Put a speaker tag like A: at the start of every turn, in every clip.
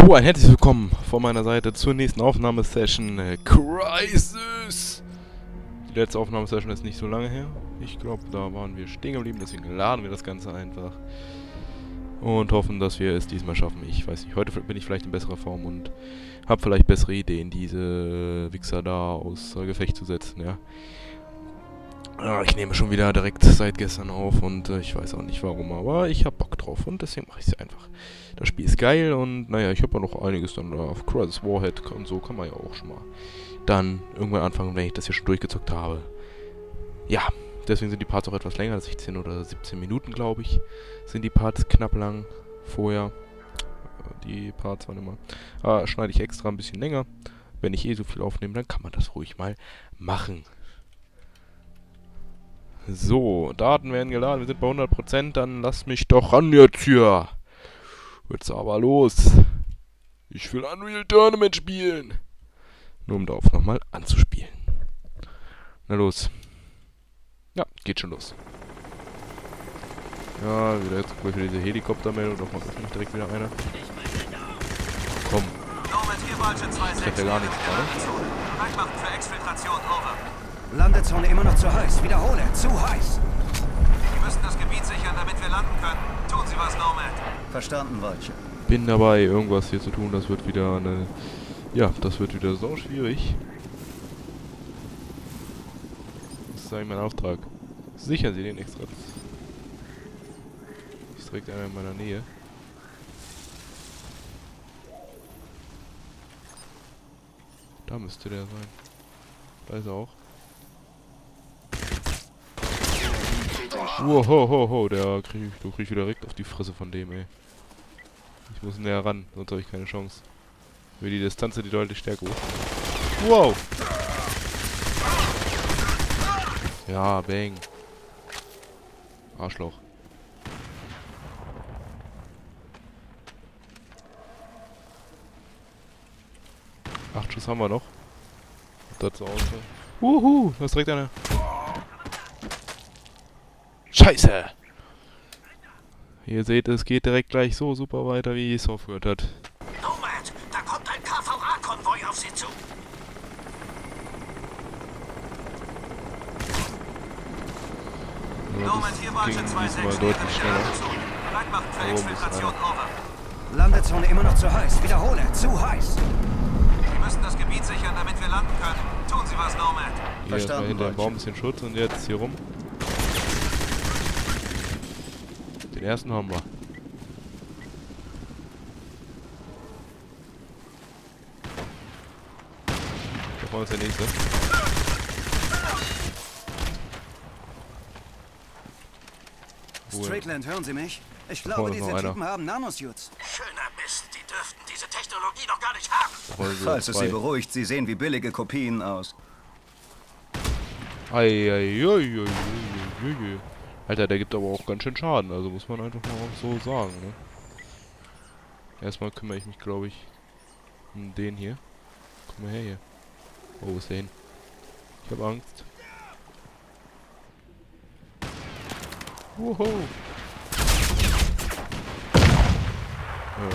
A: So, ein herzliches Willkommen von meiner Seite zur nächsten Aufnahmesession äh, Crisis. Die letzte Aufnahmesession ist nicht so lange her. Ich glaube, da waren wir stehen geblieben, deswegen laden wir das Ganze einfach. Und hoffen, dass wir es diesmal schaffen. Ich weiß nicht, heute bin ich vielleicht in besserer Form und habe vielleicht bessere Ideen, diese Wichser da aus Gefecht zu setzen, ja. Ah, ich nehme schon wieder direkt seit gestern auf und äh, ich weiß auch nicht warum, aber ich habe Bock drauf und deswegen mache ich es einfach. Das Spiel ist geil und naja, ich habe ja noch einiges dann auf Crisis Warhead und so kann man ja auch schon mal dann irgendwann anfangen, wenn ich das hier schon durchgezockt habe. Ja, deswegen sind die Parts auch etwas länger, 16 oder 17 Minuten glaube ich, sind die Parts knapp lang vorher. Die Parts waren immer. Ah, schneide ich extra ein bisschen länger. Wenn ich eh so viel aufnehme, dann kann man das ruhig mal machen. So, Daten werden geladen, wir sind bei 100%, dann lass mich doch ran jetzt hier. Jetzt aber los. Ich will Unreal Tournament spielen. Nur um darauf nochmal anzuspielen. Na los. Ja, geht schon los. Ja, wieder jetzt mal für diese Helikoptermeldung, doch mal öffnet direkt wieder einer. Komm. Ich hätte gar nichts gerade.
B: Landezone immer noch zu heiß. Wiederhole, zu heiß. Sie müssen das Gebiet sichern, damit wir landen können. Tun Sie was, Nomad. Verstanden, Wolche.
A: Bin dabei, irgendwas hier zu tun. Das wird wieder eine... Ja, das wird wieder so schwierig. Das ist eigentlich mein Auftrag. Sichern Sie den extra. Ist direkt einer in meiner Nähe. Da müsste der sein. Da ist er auch. Wow, ho, ho, ho, der krieg, du kriegst wieder direkt auf die Fresse von dem, ey. Ich muss näher ran, sonst habe ich keine Chance. Weil die Distanz die deutlich stärker. Wow! Ja, bang. Arschloch. Acht Schuss haben wir noch. Das so aus. Wuhu, da ist direkt einer. Scheiße! Ihr seht, es geht direkt gleich so super weiter, wie es aufgehört hat.
B: Nomad, da kommt ein KVA-Konvoi auf Sie zu.
A: Ja,
B: Nomad, hier 2-6.
A: deutlich schneller.
B: Over. Landezone immer noch zu heiß. Wiederhole, zu heiß. Sie müssen das Gebiet sichern, damit wir landen können. Tun Sie was, Nomad.
A: Hier erstmal hinter dem Baum ein bisschen Schutz und jetzt hier rum. Den ersten haben wir. Da vorne ist der nächste.
C: Straightland, hören Sie mich? Ich glaube, diese
A: noch einer.
C: Typen haben Nanosuits.
B: Schöner Mist, die dürften diese Technologie doch gar nicht haben.
C: Falls es. Sie beruhigt, Sie sehen wie billige Kopien aus.
A: Ei, ei, ui, ui. Alter, der gibt aber auch ganz schön Schaden, also muss man einfach mal so sagen, ne? Erstmal kümmere ich mich, glaube ich, um den hier. Komm mal her hier. Oh, ist der hin? Ich habe Angst. Woho! Ähm.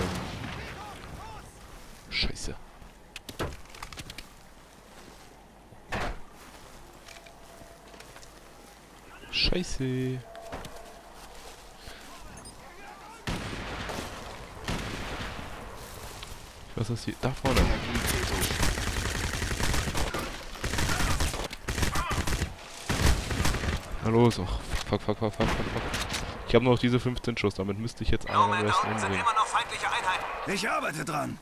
A: Scheiße. Scheiße. Ich weiß, was hier. Da vorne. Na los, och. Fuck, fuck, fuck, fuck, fuck, fuck. Ich habe nur noch diese 15 Schuss, damit müsste ich jetzt einen
B: sind
A: umbringen.
B: immer noch feindliche Einheiten.
C: Ich arbeite dran.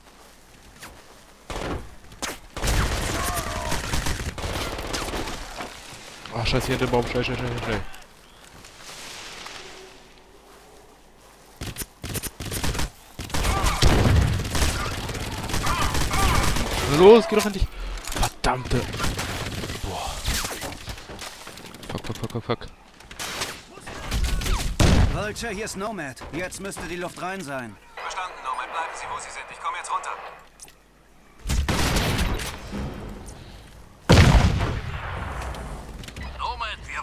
A: Ah, scheiße, hier hinter dem Baum. Schnell, schnell, schnell, schnell. Los, geh doch endlich. Verdammte. Boah. Fuck, fuck, fuck, fuck, fuck.
C: Vulture, hier ist Nomad. Jetzt müsste die Luft rein sein.
B: Verstanden, Nomad. Bleiben Sie, wo Sie sind. Ich komme jetzt runter.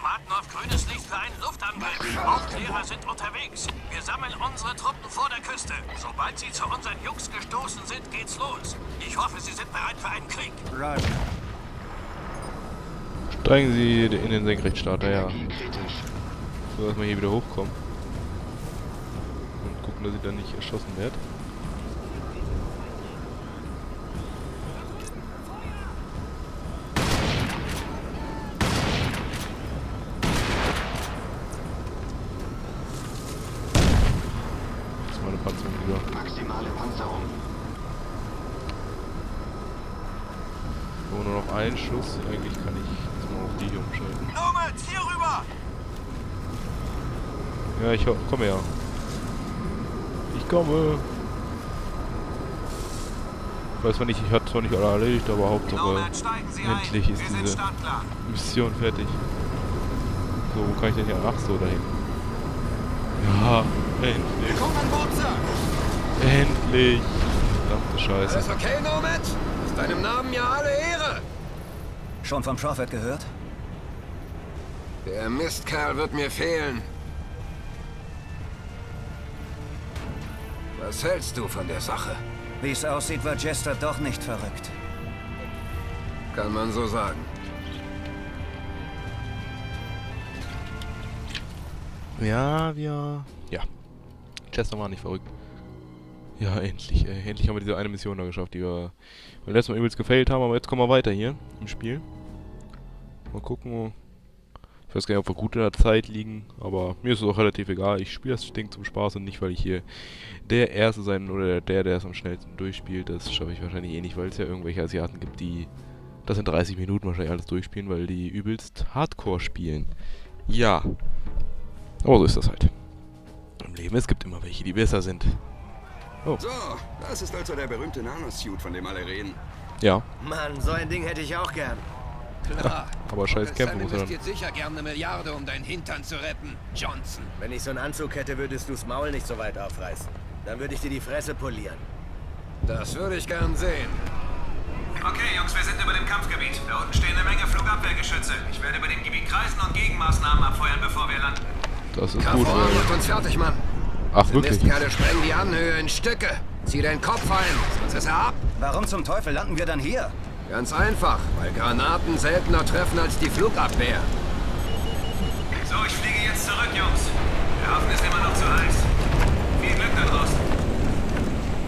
B: Warten auf grünes Licht für einen Luftangriff. Aufklärer sind unterwegs. Wir sammeln unsere Truppen vor der Küste. Sobald sie zu unseren Jungs gestoßen sind, geht's los. Ich hoffe, Sie sind bereit für einen Krieg.
C: Roger.
A: Steigen Sie in den Senkrechtstarter, ja. So, dass wir hier wieder hochkommen. Und gucken, dass ich dann nicht erschossen werde. Das ist meine Panzerung wieder.
D: Maximale Panzerung.
A: Oh, Schuss. Eigentlich kann ich jetzt mal auf die hier umschalten.
B: Nomad, hier rüber!
A: Ja, ich komme ja. Ich komme. Ich weiß zwar nicht, ich hatte zwar nicht alle erledigt, aber Hauptsache endlich ist diese. Mission fertig. So, wo kann ich denn hier? Ach so, dahin. Ja, endlich. Endlich. Verdammte Scheiße.
E: Alles okay, Nomad? Ist deinem Namen ja alle Ehre!
C: Schon vom Prophet gehört?
E: Der Mistkerl wird mir fehlen. Was hältst du von der Sache?
C: Wie es aussieht, war Jester doch nicht verrückt.
E: Kann man so sagen.
A: Ja, wir... Ja. Chester war nicht verrückt. Ja, endlich, ey. Endlich haben wir diese eine Mission da geschafft, die wir beim letzten Mal übelst gefailt haben, aber jetzt kommen wir weiter hier im Spiel. Mal gucken. Ich weiß gar nicht, ob wir gut in der Zeit liegen, aber mir ist es auch relativ egal. Ich spiele das Ding zum Spaß und nicht, weil ich hier der Erste sein oder der, der es am schnellsten durchspielt. Das schaffe ich wahrscheinlich eh nicht, weil es ja irgendwelche Asiaten gibt, die das in 30 Minuten wahrscheinlich alles durchspielen, weil die übelst Hardcore spielen. Ja. Aber so ist das halt. Im Leben, es gibt immer welche, die besser sind.
F: So, das ist also der berühmte Nanosuit, von dem alle reden.
A: Ja,
C: Mann, so ein Ding hätte ich auch gern.
E: Klar.
A: aber scheiß Kämpfe muss er dann.
E: sicher gern eine Milliarde, um deinen Hintern zu retten, Johnson.
G: Wenn ich so einen Anzug hätte, würdest du's Maul nicht so weit aufreißen. Dann würde ich dir die Fresse polieren.
E: Das würde ich gern sehen.
B: Okay, Jungs, wir sind über dem Kampfgebiet. Da unten stehen eine Menge Flugabwehrgeschütze. Ich werde über dem Gebiet kreisen und Gegenmaßnahmen abfeuern, bevor wir landen.
A: Das ist gut, weil.
E: macht uns fertig, Mann.
A: Ach,
E: Die
A: wirklich?
E: Mistkerle sprengen die Anhöhe in Stücke. Zieh deinen Kopf ein, sonst ist er ab.
C: Warum zum Teufel landen wir dann hier?
E: Ganz einfach, weil Granaten seltener treffen als die Flugabwehr.
B: So, ich fliege jetzt zurück, Jungs. Der Hafen ist immer noch zu heiß. Viel Glück da draußen.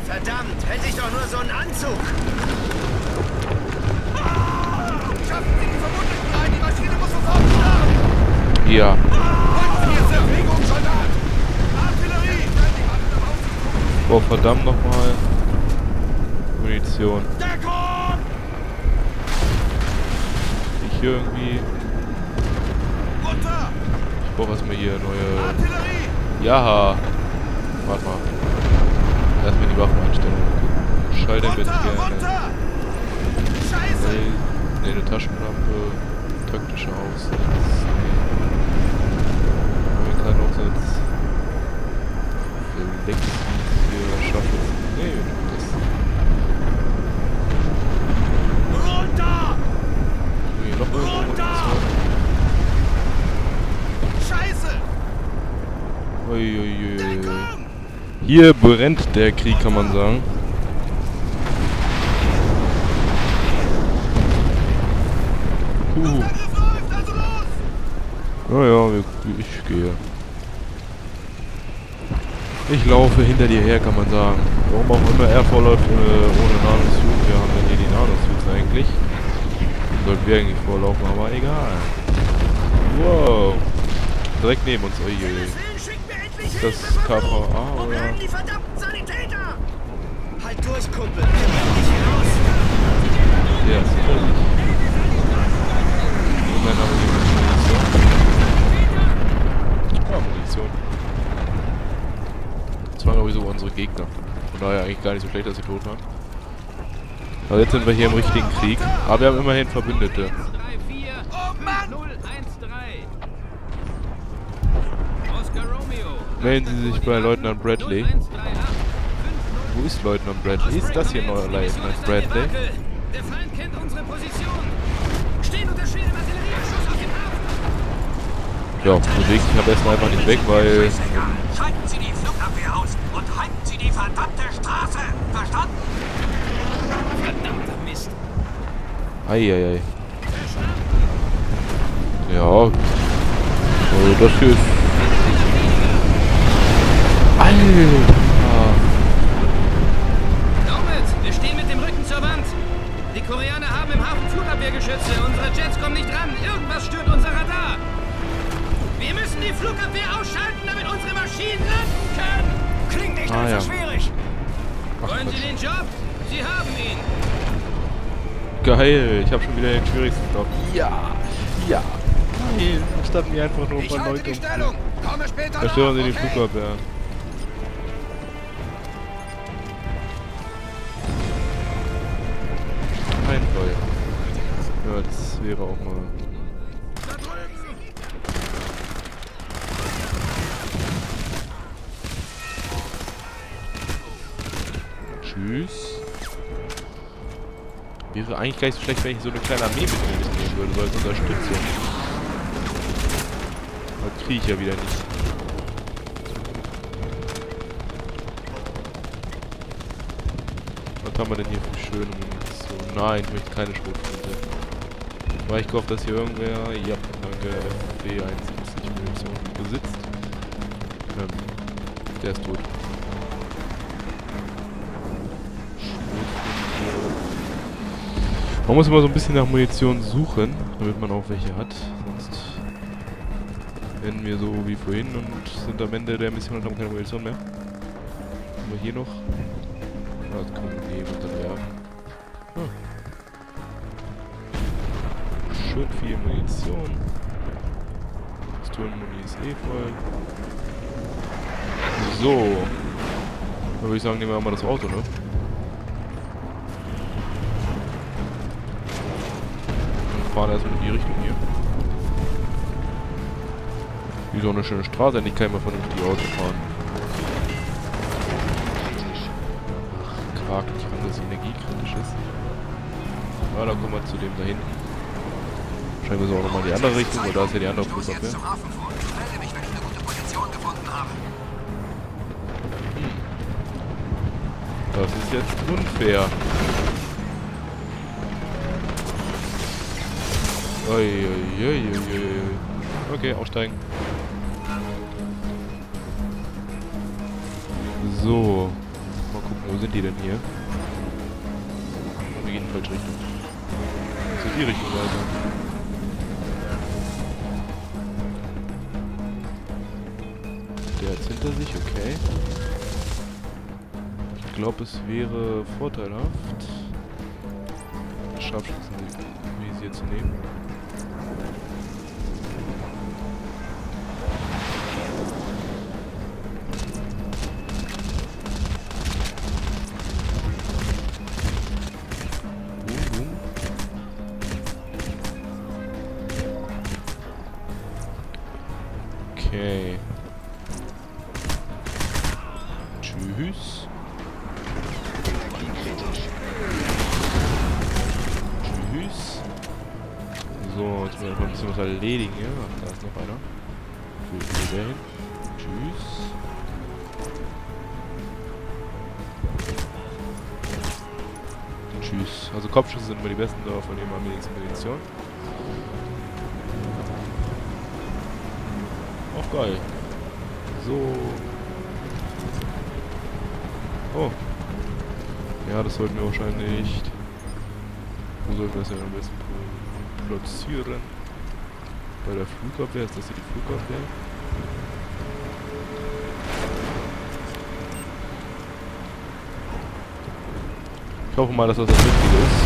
G: Verdammt, hätte ich doch nur so einen Anzug.
E: Schaffen Sie die Verwundeten rein, die Maschine muss sofort starten.
A: Ja. Boah, verdammt nochmal. Munition. Hier irgendwie. Ich brauche erstmal hier neue.
E: Artillerie!
A: Ja. Warte mal. Erstmal die Waffeneinstellung. Schalter bitte gerne.
E: Runter! Scheiße!
A: Ne, eine Taschenlampe. Taktischer Aussatz. Nee. Amerikaner-Aussatz. Lexis für Shuttles. Nee, das.
E: Runter!
A: Nee, noch irgendwo
E: Runter! Scheiße!
A: Uiuiui.
E: Deckung!
A: Hier brennt der Krieg, kann man sagen.
E: Los!
A: Naja, ich gehe. Ich laufe hinter dir her, kann man sagen. Warum auch immer er vorläuft äh, ohne Nanosuit. Wir haben ja hier die Nanosuits eigentlich. Sollten wir eigentlich vorlaufen, aber egal. Wow. Direkt neben uns. Uiuiui.
G: Endlich
A: Das! KVA oder?
G: die? Halt durch, Kumpel.
A: Ja. Moment, haben wir hier Munition? Ja, Munition. Das waren glaube ich so unsere Gegner. Von daher eigentlich gar nicht so schlecht, dass sie tot waren. Aber jetzt sind wir hier im richtigen Krieg. Aber wir haben immerhin Verbündete. Melden Sie sich bei Leutnant Bradley.
H: 0138
A: Wo ist Leutnant Bradley? Ist das hier neuer Leutnant Bradley?
H: Der Feind kennt unsere Position. Stehen unter schwerem Artilleriebeschuss auf den Hafen.
A: Ja, bewegt sich am besten einfach nicht weg, weil...
B: Schalten Sie die Flugabwehr aus und halten Sie die verdammte Straße. Verstanden?
A: Eieiei. Ja. Also das hier ist...
H: Nomad, wir stehen mit dem Rücken zur Wand. Die Koreaner haben im Hafen Flugabwehrgeschütze. Unsere Jets kommen nicht ran. Irgendwas stört unser Radar. Wir müssen die Flugabwehr ausschalten, damit unsere Maschinen landen können.
C: Klingt nicht
A: Ah,
C: allzu
A: ja.
C: schwierig.
H: Wollen Sie den Job? Sie haben ihn.
A: Geil, ich habe schon wieder den schwierigsten Job. Ja, ja. Geil, anstatt mir einfach nur
E: Ich Stellung. Komme später
A: Zerstören Sie die
E: okay?
A: Flugabwehr. Ja, das wäre auch mal. Tschüss. Wäre eigentlich gar nicht so schlecht, wenn ich so eine kleine Armee mit mir mitnehmen würde, so als Unterstützung. Aber kriege ich ja wieder nicht. Was haben wir denn hier für schöne Munition? Nein, ich möchte keine Schrotflinte. War ich gehofft, dass hier irgendwer, ja, danke, FD71 Munition besitzt. Ähm, der ist tot. Man muss immer so ein bisschen nach Munition suchen, damit man auch welche hat. Sonst enden wir so wie vorhin und sind am Ende der Mission und haben keine Munition mehr. Haben wir hier noch? Ah, das können wir nehmen und Schön viel Munition. Pistolenmuni ist eh voll. So. Dann würde ich sagen, nehmen wir mal das Auto, ne? Und fahren erstmal in die Richtung hier. Wie so eine schöne Straße, endlich kann ich mal vernünftig Auto fahren. Ach, Quark, nicht an, dass energiekritisch ist. Ja, dann kommen wir zu dem da hinten. Müssen wir auch nochmal in die andere Richtung, weil da ist ja die andere Flugabwehr.
B: habe.
A: Das ist jetzt unfair. Uiuiuiui. Okay, aussteigen. So. Mal gucken, wo sind die denn hier? Wir gehen in die falsche Richtung. Zu die Richtung weiter. Hat's hinter sich, okay. Ich glaube, es wäre vorteilhaft, Scharfschützenvisier zu nehmen. Ist noch einer. Der hin? Tschüss. Tschüss. Also Kopfschüsse sind immer die besten, da von dem am wenigsten Munition. Auch geil. So. Oh. Ja, das sollten wir wahrscheinlich... Wo sollten wir das denn am besten platzieren? Bei der Flugabwehr? Ist das hier die Flugabwehr? Ich hoffe mal, dass das das Richtige ist.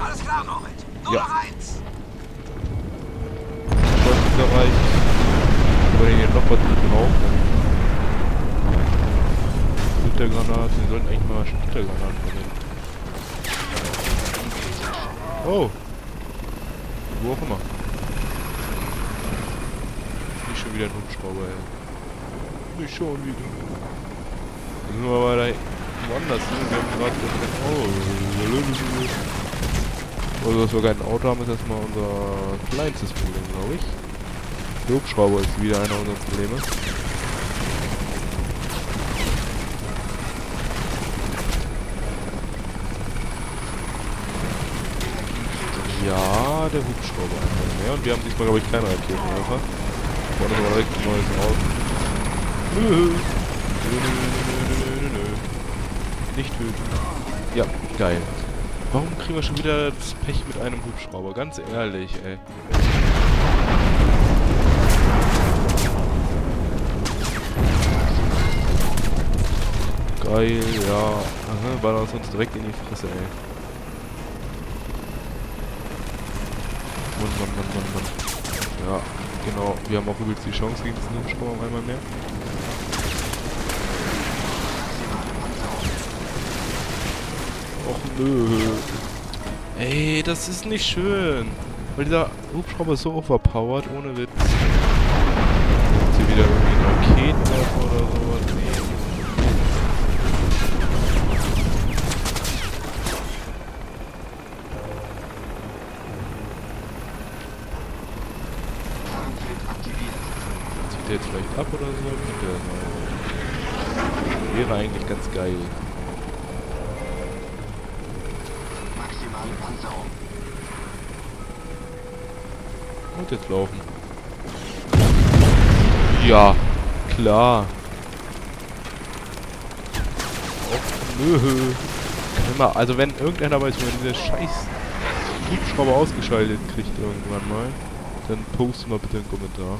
B: Alles klar, Nomad. Nur
A: Ja.
B: noch eins.
A: Sollte es erreicht. Aber hier noch was mit drauf. Splittergranaten, wir sollten eigentlich mal Splittergranaten verwenden. Oh! Wo auch immer. Nicht schon wieder ein Hubschrauber, ey. Nicht schon wieder. Jetzt sind wir aber da woanders hin. Wir haben gerade Oh, also, dass wir kein Auto haben, ist erstmal unser kleinstes Problem, glaube ich. Der Hubschrauber ist wieder einer unserer Probleme. Ja, der Hubschrauber einmal mehr. Und wir haben diesmal, glaube ich, keine Raketenwerfer. Vorne ist aber direkt ein neues Auto. Nö. Nö, nö, nö, nö, nö, nö. Nicht töten. Ja, geil. Warum kriegen wir schon wieder das Pech mit einem Hubschrauber? Ganz ehrlich, ey. Geil, ja. Aha, war das uns direkt in die Fresse, ey. Mann, Mann, Mann, Mann, Mann. Ja, genau. Wir haben auch übrigens die Chance gegen diesen Hubschrauber einmal mehr. Och nö. Ey, das ist nicht schön. Weil dieser Hubschrauber ist so overpowered, ohne Witz. Jetzt wieder irgendwie ein Raketenwerfer oder sowas. Nee. Zieht der jetzt vielleicht ab oder so? Könnte sein. Wäre eigentlich ganz geil. Und jetzt laufen. Ja, klar. Och, nö. Immer, also wenn irgendeiner weiß, wie man diese scheiß Hubschrauber ausgeschaltet kriegt irgendwann mal, dann post mal bitte einen Kommentar.